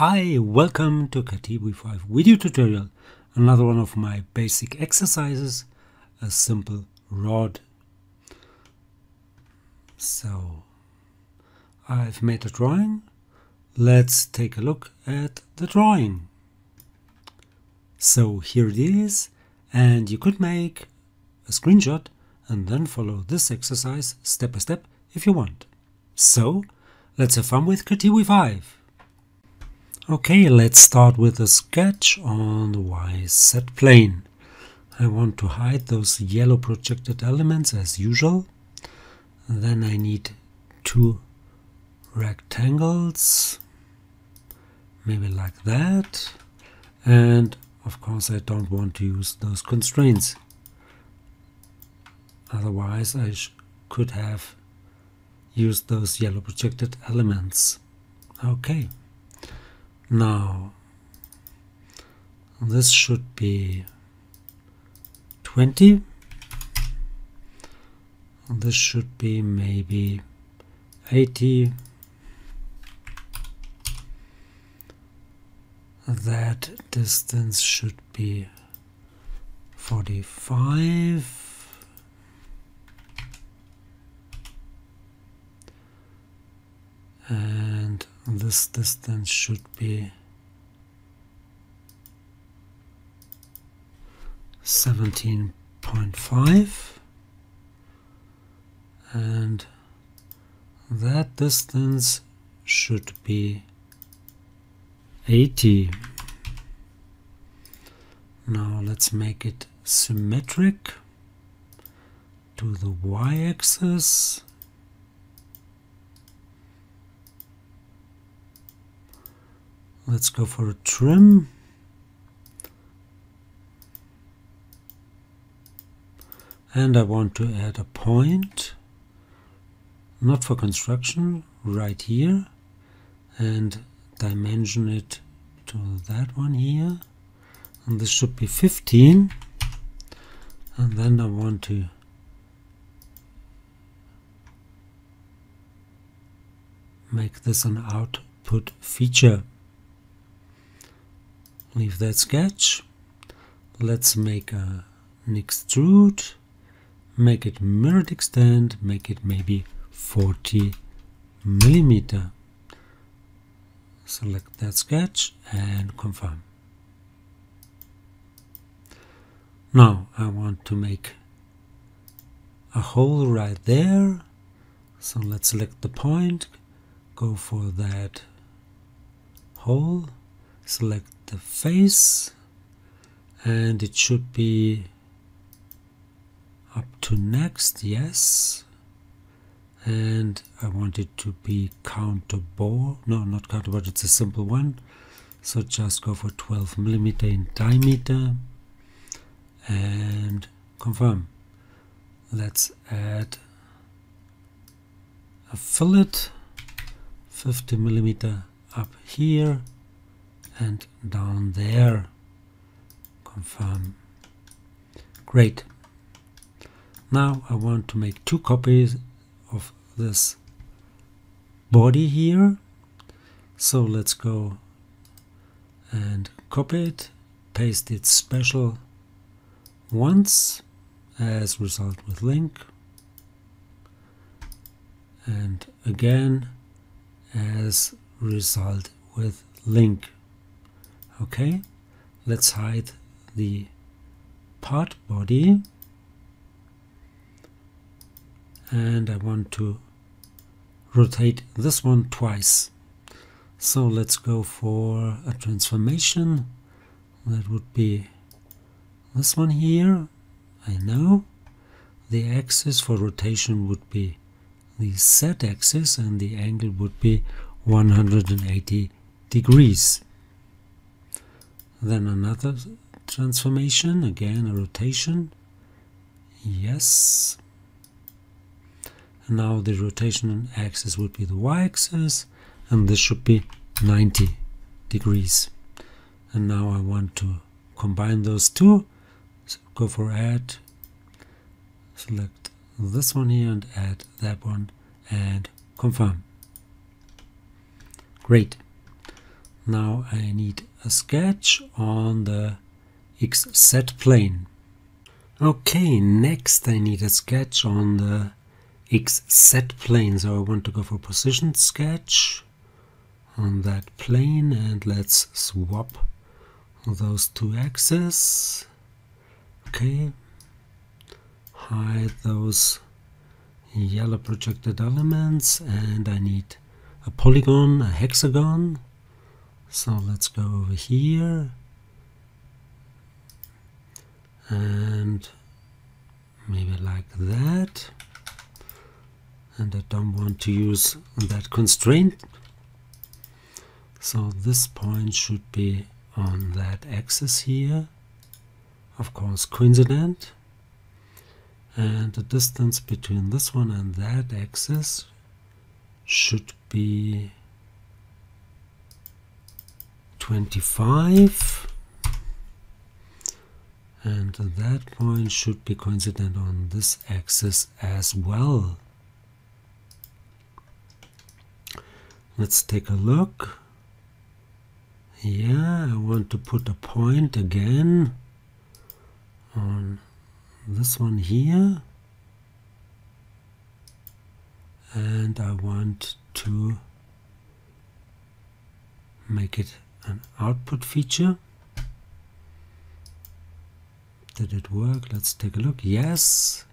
Hi, welcome to Catia V5 video tutorial. Another one of my basic exercises, a simple rod. So, I've made a drawing. Let's take a look at the drawing. So here it is, and you could make a screenshot and then follow this exercise step by step if you want. So, let's have fun with Catia V5. Okay, let's start with a sketch on the YZ plane. I want to hide those yellow projected elements as usual. Then I need two rectangles, maybe like that. And of course I don't want to use those constraints. Otherwise I could have used those yellow projected elements. Okay. Now, this should be 20. This should be maybe 80. That distance should be 45. and this distance should be 17.5 and that distance should be 80 now let's make it symmetric to the y-axis let's go for a trim. And I want to add a point. Not for construction right here. And dimension it to that one here. And this should be 15 and then I want to make this an output feature leave that sketch. Let's make a, an extrude make it mirrored extent. Make it maybe 40 millimeter. Select that sketch and confirm. Now I want to make a hole right there. So let's select the point. Go for that hole. Select the face and it should be up to next yes. And I want it to be countable no not countable it's a simple one. So just go for 12 millimeter in diameter and confirm. Let's add a fillet 50 millimeter up here and down there confirm. Great. Now I want to make two copies of this body here. So let's go and copy it paste it special once as result with link. And again as result with link okay let's hide the part body. And I want to rotate this one twice. So let's go for a transformation. That would be this one here I know. The axis for rotation would be the z axis and the angle would be 180 degrees then another transformation again a rotation. Yes. Now the rotation axis would be the y-axis and this should be 90 degrees. And now I want to combine those two. So go for add select this one here and add that one and confirm. Great. Now I need a sketch on the XZ plane. Okay, next I need a sketch on the XZ plane. So I want to go for position sketch on that plane and let's swap those two axes. Okay, hide those yellow projected elements and I need a polygon, a hexagon. So let's go over here and maybe like that. And I don't want to use that constraint. So this point should be on that axis here. Of course coincident. And the distance between this one and that axis should be 25 and that point should be coincident on this axis as well. Let's take a look. Yeah, I want to put a point again on this one here and I want to make it an output feature. Did it work? Let's take a look. Yes.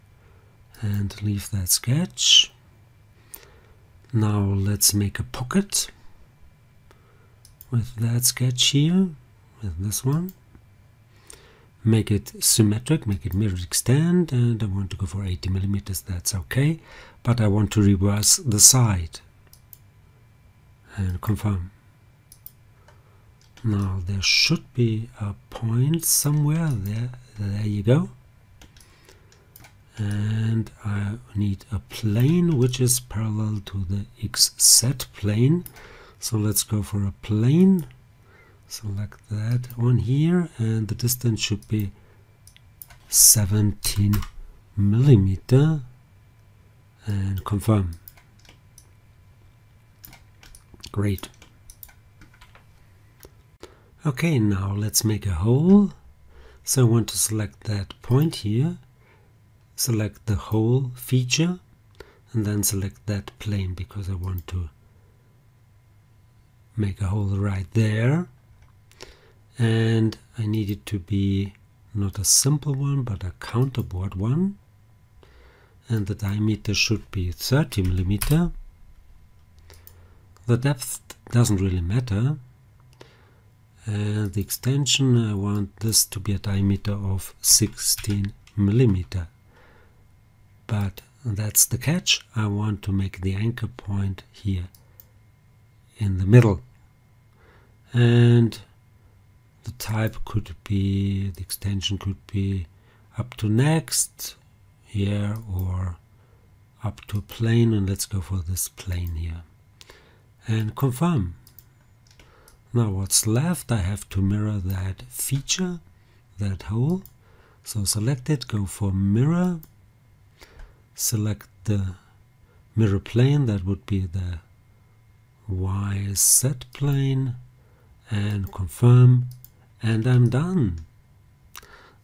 And leave that sketch. Now let's make a pocket with that sketch here with this one. Make it symmetric, make it mirror extent, and I want to go for 80 millimeters, that's okay. But I want to reverse the side. And confirm. Now there should be a point somewhere, there, there you go. And I need a plane which is parallel to the XZ plane. So let's go for a plane. Select that one here and the distance should be 17 millimeter. And confirm. Great okay now let's make a hole. So I want to select that point here. Select the hole feature and then select that plane because I want to make a hole right there. And I need it to be not a simple one but a counterbore one. And the diameter should be 30 millimeter. The depth doesn't really matter and the extension I want this to be a diameter of 16 millimeter. But that's the catch. I want to make the anchor point here in the middle. And the type could be, the extension could be up to next here or up to a plane. And let's go for this plane here. And confirm. Now what's left I have to mirror that feature, that hole. So select it, go for mirror, select the mirror plane, that would be the YZ plane and confirm and I'm done.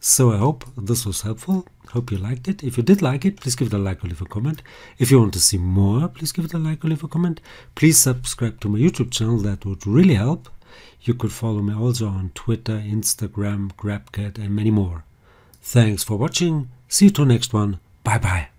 So I hope this was helpful. Hope you liked it. If you did like it, please give it a like or leave a comment. If you want to see more, please give it a like or leave a comment. Please subscribe to my YouTube channel. That would really help. You could follow me also on Twitter, Instagram, GrabCAD and many more. Thanks for watching. See you to next one. Bye bye.